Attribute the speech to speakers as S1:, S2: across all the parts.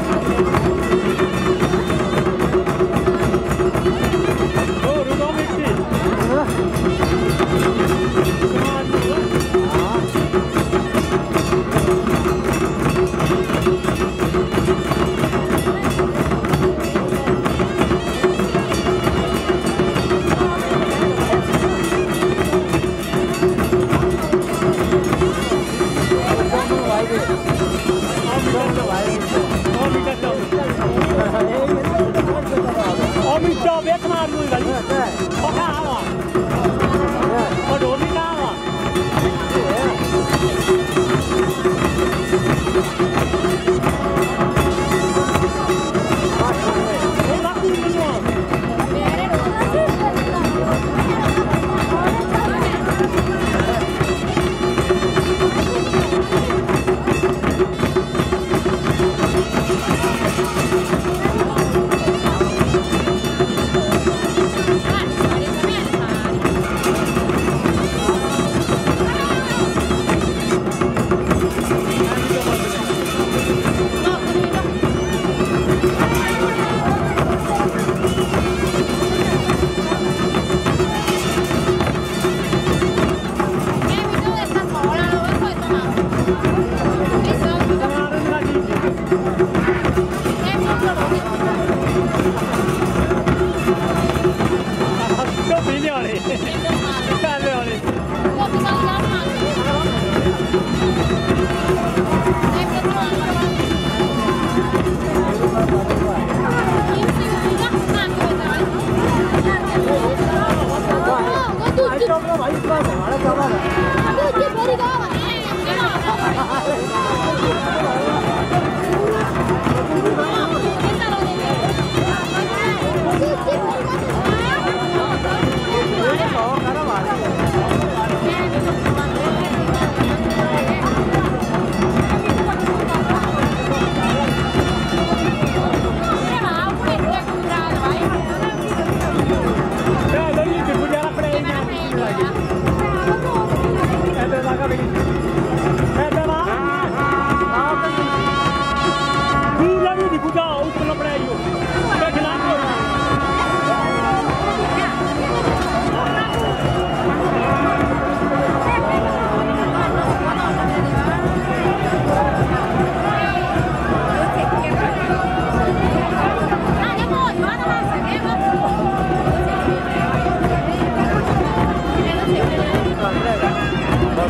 S1: Thank you. Thank you. Germany.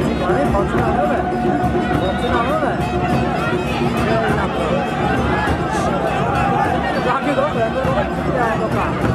S1: 你光的跑猪肠粉呗，跑猪肠粉呗，吃一下吧。个猪肠粉，拉多回来？给我吧。